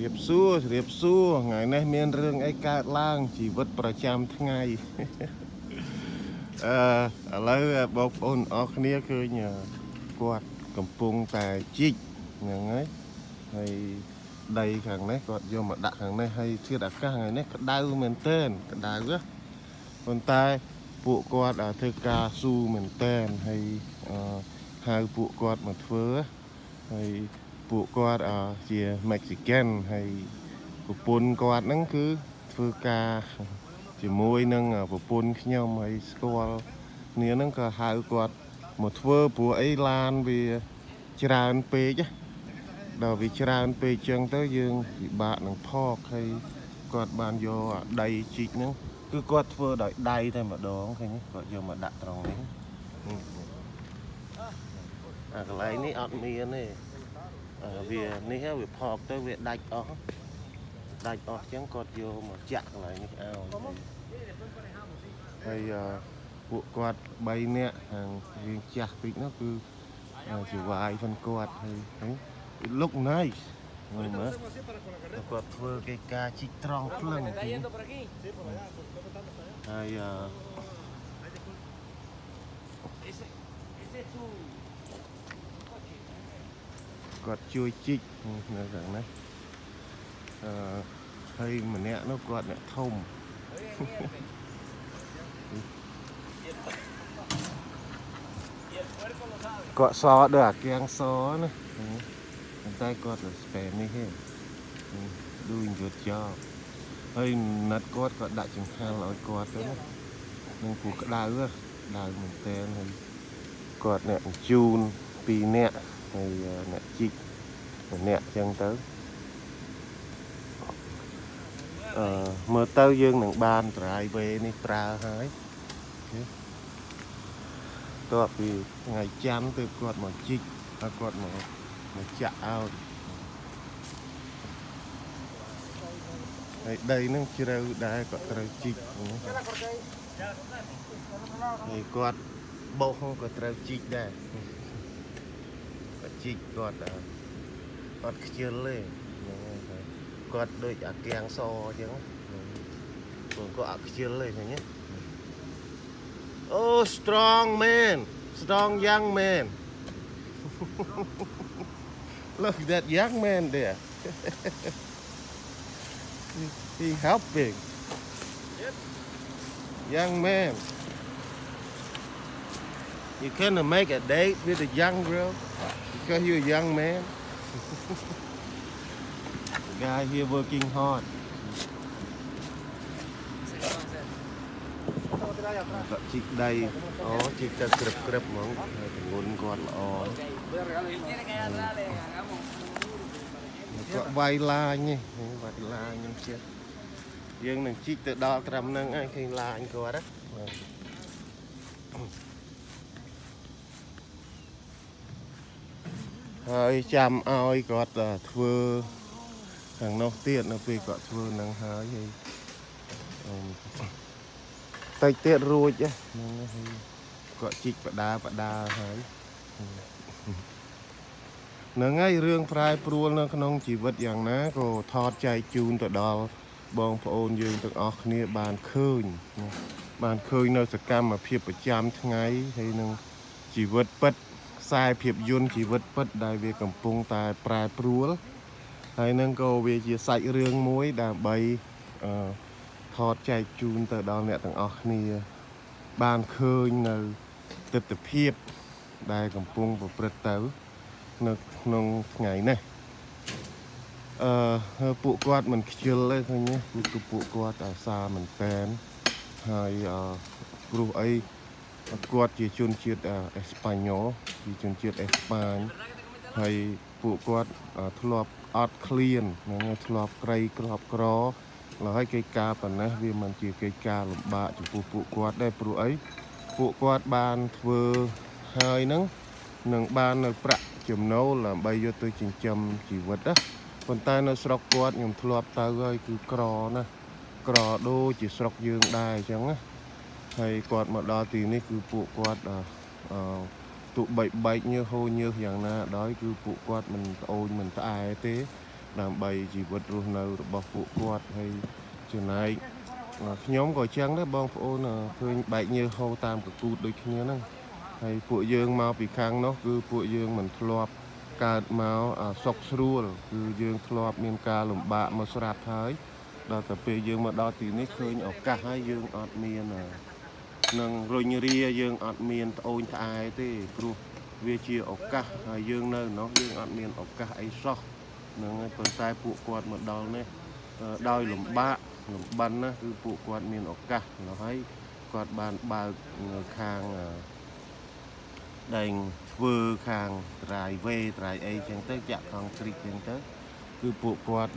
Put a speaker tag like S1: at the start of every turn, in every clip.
S1: រៀបសួររៀបសួរថ្ងៃនេះមានរឿងអីកើតឡើងជីវិតប្រចាំថ្ងៃអឺឥឡូវបងប្អូនអរគ្នាឃើញគាត់កំពុងតែជីកហ្នឹងហើយហើយដីខាងនេះគាត់យកមកដាក់ខាងនេះហើយធាតុអាកាសថ្ងៃនេះក្តៅមែនទែនក្តៅណាប៉ុន្តែពួកគាត់ធ្វើការស៊ូមែនទែនហើយហៅពួកគាត់មកធ្វើហើយ ពួកគាត់ជា Mexican ហើយប្រពន្ធគាត់ហ្នឹងគឺធ្វើការជាមួយនឹងប្រពន្ធខ្ញុំហើយស្គាល់គ្នាហ្នឹងក៏ហៅគាត់មកធ្វើព្រោះអីឡានវាច្រើនពេកដល់វាច្រើនពេកចឹងទៅយើងពិបាកនឹងថកហើយគាត់បានយកដីជីកហ្នឹងគឺគាត់ធ្វើដោយដៃតែម្ដងឃើញគាត់យកមកដាក់ត្រង់នេះអាកន្លែងនេះអត់មានទេ វានេះវាផកទៅវាដាច់អស់ដាច់អស់អញ្ចឹងគាត់យកមកចាក់កន្លែងនេះឲ្យហើយពួកគាត់3នាក់ខាងរៀងចាស់ពេកនោះគឺជាវាយផងគាត់ហើយលុកណៃមើលមើលគាត់ធ្វើកិច្ចការជីកត្រង់ភ្លឹងហើយអឺ គាត់ជួយជីកនៅខាងនេះអឺហើយម្នាក់នោះគាត់អ្នកធំគាត់សដូចអាគៀងសណាប៉ុន្តែគាត់ស្ពែនេះទេ doing good job ហើយណាត់គាត់ក៏ដាក់ចង្ហាល់ឲ្យគាត់ទៅណានឹងពូក្តៅដៅមែនតើហើយគាត់អ្នកជូន2នាក់ ហើយអ្នកជីកម្នាក់អញ្ចឹងទៅអឺមើលទៅយើងនឹងបាន driveway នេះប្រើហើយតើពីថ្ងៃច័ន្ទទៅគាត់មកជីកហើយគាត់មកមកចាក់ឲ្យហើយដីនឹងជ្រៅដែរគាត់ត្រូវជីកហើយគាត់បោកក៏ត្រូវជីកដែរ ជីកគាត់អត់ខ្ជិលទេគាត់ដូចអាកៀងសអញ្ចឹងគាត់ក៏អត់ខ្ជិលទេឃើញទេអូ strong man strong young man look that young man there he helping yep. young man you can't make a date with a young girl because you're a young man. the guy here working hard. គាត់ជីកដីអូជីកទៅក្រឹបក្រឹបហ្មងហើយទងន់គាត់ល្អគាត់វាយឡាញនេះវាយឡាញខ្ញុំជិះយើងនឹងជីកទៅដល់ត្រឹម ហ្នឹងហើយឃើញឡាញគាត់ណាហើយចាំឲ្យគាត់ធ្វើខាងនោះទៀតនៅពេលគាត់ធ្វើនឹងហើយហើយតិចទៀតរួចហ្នឹងហើយគាត់ជីកបដាបដាហើយហ្នឹងហើយរឿងប្រែប្រួលនៅក្នុងជីវិតយ៉ាងណាក៏ថតចែកជូនទៅដល់បងប្អូនយើងទាំងអស់គ្នាបានឃើញបានឃើញនៅសកម្មភាពប្រចាំថ្ងៃហើយនឹងជីវិតពិត ខ្សែភាពយន្តជីវិតពិតដែលវាកំពុងតែប្រែប្រួលហើយនឹងក៏វាជាសាច់រឿងមួយដើម្បីអឺថតចែកជូនទៅដល់អ្នកទាំងអស់គ្នា បានឃើញនៅទស្សនភាពដែលកំពុងប្រព្រឹត្តទៅ នៅក្នុងថ្ងៃនេះអឺពួកគាត់មិនខ្ជិលទេឃើញទេគឺពួកគាត់អាសាមែនតែនហើយអឺព្រោះអី គាត់ជាជនជាតិអេស្ប៉ាញ៉ូជាជនជាតិអេស្ប៉ាញហើយពួកគាត់ធ្លាប់អត់ឃ្លានហ្នឹងធ្លាប់ក្រីក្របក្រហើយកិច្ចការប៉ុណ្ណេះវាមិនជាកិច្ចការលំបាកចំពោះពួកគាត់ដែរព្រោះអីពួកគាត់បានធ្វើហើយហ្នឹងនឹងបាននៅប្រាក់ចំណូលដើម្បីយកទៅចិញ្ចឹមជីវិតណាប៉ុន្តែនៅស្រុកគាត់ខ្ញុំធ្លាប់ទៅហើយគឺក្រណាក្រដូចជាស្រុកយើងដែរអញ្ចឹងណា ហើយគាត់មកដល់ទីនេះគឺពួកគាត់អឺទូបែកបែកញើសហូរញើសយ៉ាងណាដោយគឺពួកគាត់មិនត្អូញមិនត្អែទេ ដើម្បីជីវិតរស់នៅរបស់ពួកគាត់ហើយចំណែកខ្ញុំក៏ចឹងដែរបងប្អូនឃើញបែកញើសហូរតាមកកូតដូចគ្នាហ្នឹងហើយពួកយើងមកពីខាងនោះគឺពួកយើងមិនធ្លាប់កើតមកសុកស្រួលគឺយើងធ្លាប់មានការលំបាកមកស្រាប់ហើយដល់តែពេលយើងមកដល់ទីនេះឃើញឱកាសហើយយើងអត់មាន នឹងរុញរាយើងអត់មានត្អូញត្អែទេព្រោះវាជាឱកាសហើយយើងនៅនោះយើងអត់មានឱកាសអីសោះហ្នឹងហើយប៉ុន្តែពួកគាត់មកដល់នេះដោយលំបាកលំបិនណាគឺពួកគាត់មានឱកាសនោះហើយគាត់បានបើកនៅខាងដែងធ្វើខាងត្រាយវេត្រាយអីចឹងទៅចាក់ខំគ្រីកចឹងទៅគឺពួកគាត់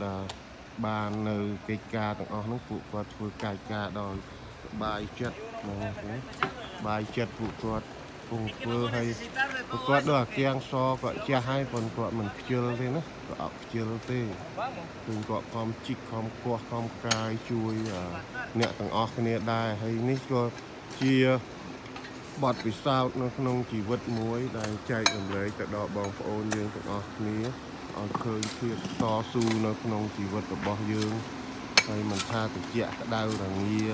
S1: បាននៅកិច្ចការទាំងអស់ហ្នឹងពួកគាត់ធ្វើកាយការដោយបាយចិត្តហ្នឹង បាយចិត្តពួកគាត់ពងធ្វើឲ្យពួកគាត់ដូចអាគៀងសក៏ចាស់ហើយប៉ុន្តែគាត់មិនខ្ជិលទេណាក៏អត់ខ្ជិលទេគឺគាត់ខំជីកខំគោះខំកាយជួយអ្នកទាំងអស់គ្នាដែរហើយនេះក៏ជាបទពិសោធន៍នៅក្នុងជីវិតមួយដែលចែករំលែកទៅដល់បងប្អូនយើងទាំងអស់គ្នាអត់ឃើញភាពតស៊ូនៅក្នុងជីវិតរបស់យើងហើយមិនថាតិចក្តៅរងា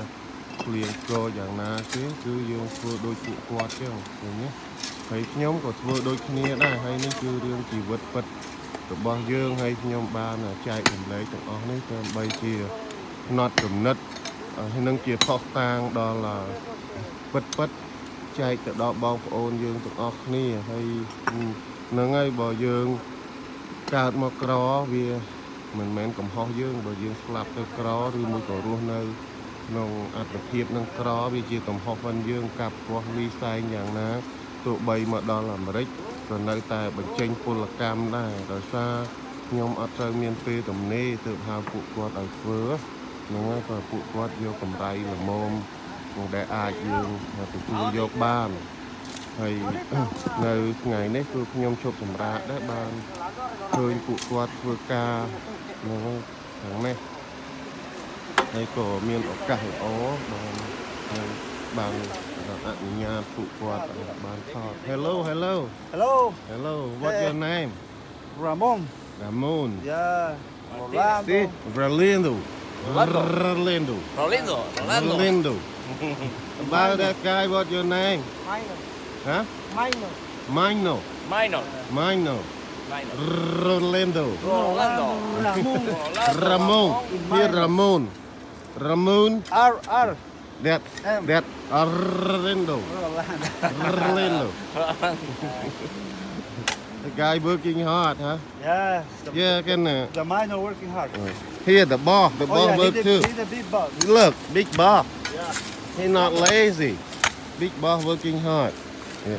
S1: ភ្លៀងកយ៉ាងណាទេគឺយើងធ្វើដូចពួកគាត់ចឹងឃើញទេហើយខ្ញុំក៏ធ្វើដូចគ្នាដែរហើយនេះគឺរឿងជីវិតពិតរបស់យើងហើយខ្ញុំបានចែករំលែកទាំងអស់នេះដើម្បីជាផ្នត់គំនិតហើយនឹងជាផុសតាងដល់ពិតពិតចែកទៅដល់បងប្អូនយើងទាំងអស់គ្នាហើយនឹងហើយបើយើងកើតមកក្រវាមិនមែនកំហុសយើងបើយើងស្លាប់ទៅក្រឬមួយក៏រស់នៅ ក្នុងអត្ថភាពនឹងក្រវាជាកំហុសរបស់យើងកាប់គាស់លីសែងយ៉ាងណាទោះបីមកដល់អាមេរិកក៏នៅតែបញ្ចេញពលកម្មដែរដោយសារខ្ញុំអត់ទៅមានពេលទំនេរទើបហៅពួកគាត់ឲ្យធ្វើហ្នឹងហើយក៏ពួកគាត់យកកម្រៃល្មមមកដែលអាចយើងទទួលយកបានហើយនៅថ្ងៃនេះគឺខ្ញុំជប់សម្រាប់ដែរបានឃើញពួកគាត់ធ្វើការនៅខាងនេះ ហើយក៏មានឱកាសល្អបានបានអនុញ្ញាតពួកគាត់បានថត Hello hello
S2: Hello
S1: Hello what's your name
S2: Ramon
S1: Ramon
S2: Yeah Orlando
S1: Rolando
S3: Rolando
S1: Rolando
S3: Rolando Rolando
S1: Rolando About that guy what's your name
S2: Minor
S1: Huh
S2: Minor
S1: Mino
S3: Minor
S1: Mino
S3: Minor
S1: Rolando
S3: Rolando
S2: Ramon
S1: Ramon here Ramon Ramon
S2: R R.
S1: That
S2: M.
S1: that Orlando. Orlando. The guy working hard huh?
S2: Yeah the,
S1: yeah can uh,
S2: The minor working hard.
S1: Here the boss the
S2: Oh
S1: boss
S2: yeah,
S1: work
S2: he's
S1: too.
S2: he's the big boss.
S1: Look big boss.
S2: Yeah.
S1: He not lazy. Big boss working hard. Yeah.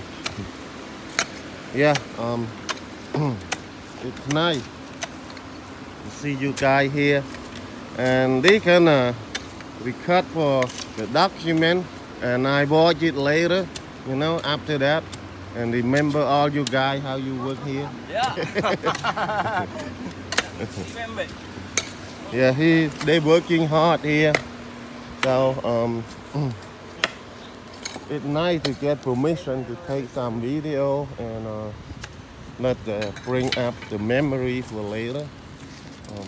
S1: Yeah um it's nice to see you guys here and they can uh, record for the document. And I watch it later you know after that. And remember all you guys how you work here?
S3: Yeah. Remember
S1: yeah he they working hard here. So um it's nice to get permission to take some video and uh, let uh, bring up the memory for later. Um,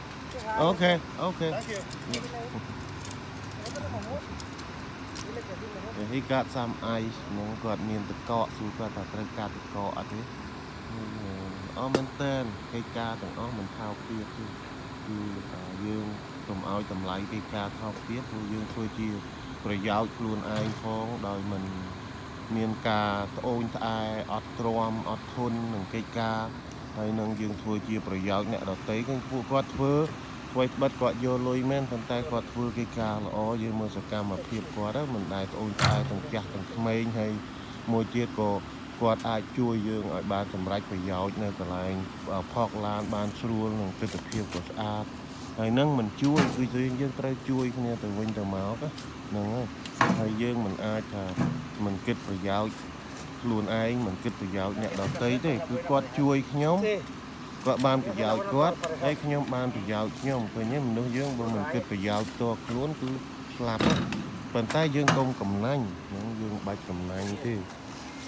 S1: Okay okay
S2: Thank you
S1: he got some ice ហ្នឹងគាត់មានទឹកកកសួរគាត់ថាត្រូវការទឹកកកអត់ទេអស់មែនតើកិច្ចការទាំងអស់មិនថោកទាបទេគឺយើងកុំឲ្យតម្លៃកិច្ចការថោកទាបព្រោះយើងធ្វើជា ប្រយោជន៍ខ្លួនឯងផងដោយមិនមានការត្អូញត្អែអត់ទ្រាំអត់ធន់នឹងកិច្ចការ ហើយនឹងយើងធ្វើជាប្រយោជន៍អ្នកដទៃគឺពួកគាត់ធ្វើអ្វីបិទគាត់យកលុយមែនប៉ុន្តែគាត់ធ្វើកិច្ចការល្អយើងមើលសកម្មភាពគាត់ហ្នឹងមិនដែលត្អូញត្អែទាំងចាស់ទាំងក្មេងហើយមួយទៀតក៏គាត់អាចជួយយើងឲ្យបានសម្រេចប្រយោជន៍នៅកន្លែងផកឡានបានស្រួលនិងទិដ្ឋភាពក៏ស្អាតហើយនឹងមិនជួយគឺយើងត្រូវជួយគ្នាទៅវិញទៅមកហ្នឹងហើយហើយយើងមិនអាចថាមិនគិតប្រយោជន៍ ខ្លួនឯងមិនគិតប្រយោជន៍អ្នកដទៃទេគឺគាត់ជួយខ្ញុំ
S2: Sí.
S1: គាត់បានប្រយោជន៍គាត់ហើយខ្ញុំបានប្រយោជន៍ខ្ញុំឃើញទេមនុស្សយើងបើមិនគិតប្រយោជន៍ផ្ទាល់ខ្លួនគឺស្លាប់ហើយប៉ុន្តែយើងកុំកំណាញ់ហ្នឹងយើងបាច់កំណាញ់ទេ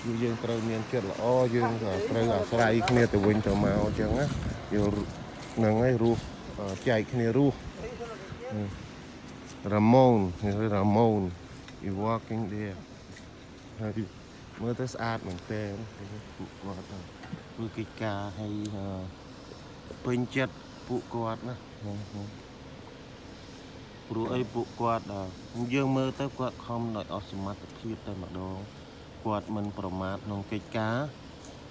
S1: គឺយើងត្រូវមានចិត្តល្អយើងក៏ត្រូវអាស្រ័យគ្នាទៅវិញទៅមកអញ្ចឹងណាយើងហ្នឹងហើយរស់អឺចែកគ្នារស់រ៉ាម៉ូនឬរ៉ាម៉ូន you walking there ហើយ មើលទៅស្អាតមែនតើពួកគាត់ហ្នឹងធ្វើកិច្ចការឲ្យអឺពេញចិត្តពួកគាត់ណាហ្នឹងហ្នឹងព្រោះអីពួកគាត់អឺយើងមើលទៅគាត់ខំដោយអស់សមត្ថភាពតែម្ដងគាត់មិនប្រមាថក្នុងកិច្ចការ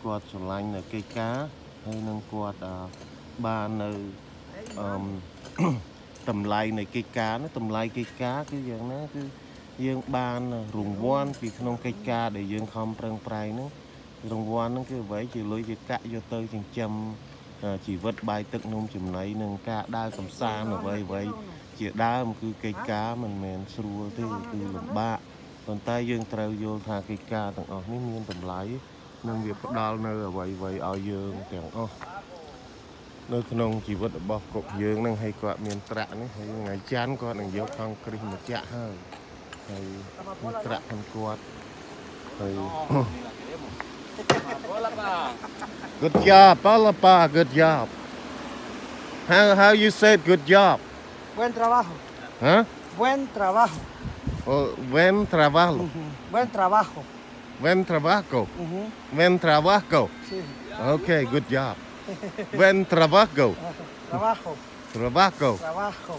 S1: គាត់ស្រឡាញ់នៅកិច្ចការហើយនឹងគាត់អឺបាននៅអឺតម្លៃនៃកិច្ចការនោះតម្លៃកិច្ចការគឺយ៉ាងណាគឺ យើងបានរង្វាន់ពីក្នុងកិច្ចការដែលយើងខំប្រឹងប្រែងហ្នឹងរង្វាន់ហ្នឹងគឺអ្វីជាលុយជាកាក់យកទៅចិញ្ចឹមអឺជីវិតបាយទឹកនំចំណីនិងការដើរកំសាន្តអ្វីអ្វីជាដើមគឺកិច្ចការមិនមែនស្រួលទេគឺលំបាកប៉ុន្តែយើងត្រូវយល់ថាកិច្ចការទាំងអស់នេះមានតម្លៃនិងវាផ្ដល់នៅអ្វីអ្វីឲ្យយើងទាំងអស់នៅក្នុងជីវិតរបស់គ្រប់យើងនឹងឲ្យគាត់មានត្រាក់នេះហើយថ្ងៃច័ន្ទគាត់នឹងយកថង់គ្រីសមកចាក់ហើយ ហើយក្រាក់ខ្ញុំគាត់ហើយ Good job, Palapa. Good job. How how you said good job?
S2: Buen trabajo.
S1: Huh?
S2: Buen trabajo.
S1: Oh, buen trabajo.
S2: Uh -huh. Buen trabajo.
S1: Buen trabajo.
S2: Uh -huh.
S1: Buen trabajo.
S2: Sí.
S1: Okay, good job. buen trabajo.
S2: Trabajo.
S1: Trabajo.
S2: Trabajo.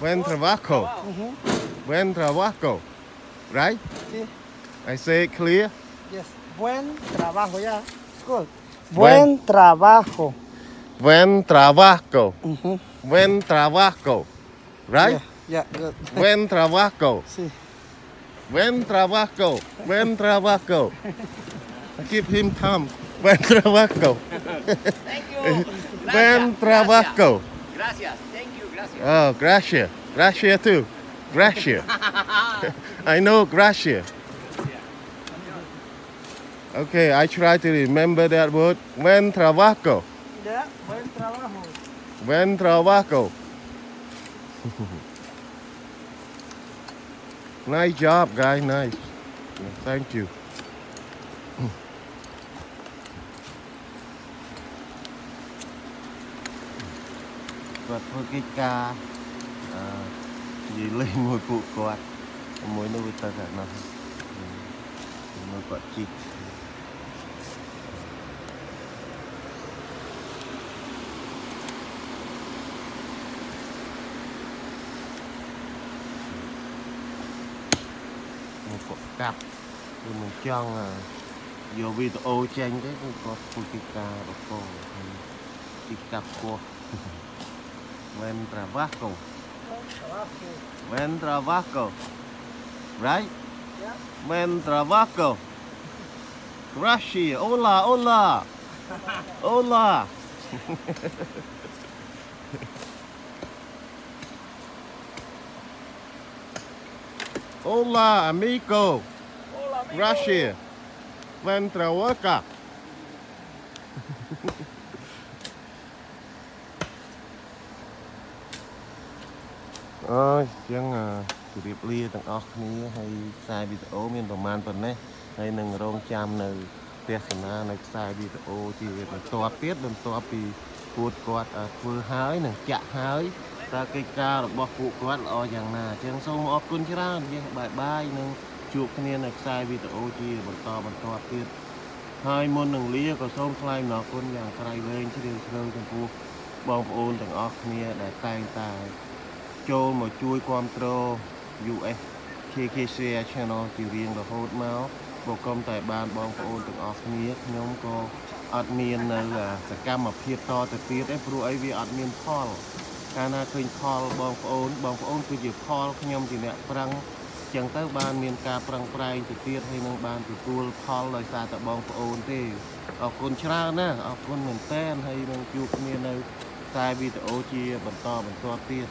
S1: Buen trabajo.
S2: Uh -huh.
S1: Buen trabajo. Right?
S2: Sí.
S1: I say it clear.
S2: Yes. Buen trabajo. Yeah. It's good.
S1: Buen-
S2: Buen trabajo.
S1: Buen trabajo.
S2: Ujú.
S1: Buen trabajo. Right?
S2: Yeah. yeah, good.
S1: Buen trabajo.
S2: Sí.
S1: Buen trabajo. Buen trabajo. I give him time. Buen trabajo.
S3: Thank you.
S1: Buen trabajo.
S3: Gracias. Thank you. Gracias.
S1: Oh, gracias. Gracias too. Gracia. I know Gracia. Okay, I try to remember that word. Buen trabajo.
S2: Yeah, buen trabajo.
S1: Buen trabajo. nice job, guy. Nice. Thank you. Vật យាយលេងមួយពួកគាត់មួយនោះវាទៅតែនោះមួយគាត់ជីកមួយគាត់កាប់គឺមិនចង់អឺយកវីដេអូចេញទេគឺគាត់ធ្វើកិច្ចការបកហើយជីកកាប់ពោះ Buen trabajo.
S2: Buen trabajo.
S1: Buen trabajo. Right?
S2: Yeah.
S1: Trabajo. Gracias. Hola, hola. Hola. Hola, amigo.
S3: Hola, amigo.
S1: Gracias. Buen យអញ្ចឹងអ่าជម្រាបលាទាំងអស់គ្នាហើយខ្សែវីដេអូមានប្រហែលប៉ុណ្ណេះហើយនឹងរងចាំនៅទស្សនានៅខ្សែវីដេអូជាបន្តទៀតបន្ទាប់ពីពួតគាត់អ่าធ្វើហើយនឹងចាក់ហើយតើកិច្ចការរបស់ពួកគាត់ល្អយ៉ាងណាអញ្ចឹងសូមអរគុណច្រើនយើងបាយបាយនឹងជួបគ្នានៅខ្សែវីដេអូជាបន្តបន្តទៀតហើយមុននឹងលាក៏សូមថ្លែងអំណរគុណយ៉ាងក្រៃលែងជ្រាលជ្រៅចំពោះបងប្អូនទាំងអស់គ្នាដែលតែងតែ ចូលមកជួយគ្រប់គ្រង US KKC Channel ជារៀងរហូតមកបកុំតែបានបងប្អូនទាំងអស់គ្នាខ្ញុំក៏អត់មាននៅអាសកម្មភាពតទៅទៀតទេព្រោះអីវាអត់មានផលកាលណាឃើញផលបងប្អូនបងប្អូនគឺជាផលខ្ញុំជាអ្នកប្រឹងចឹងទៅបានមានការប្រឹងប្រែងទៅទៀតហើយនឹងបានទទួលផលដោយសារតែបងប្អូនទេអរគុណច្រើនណាស់អរគុណមែនតើហើយនឹងជួបគ្នានៅតែវីដេអូជាបន្តបន្តទៀត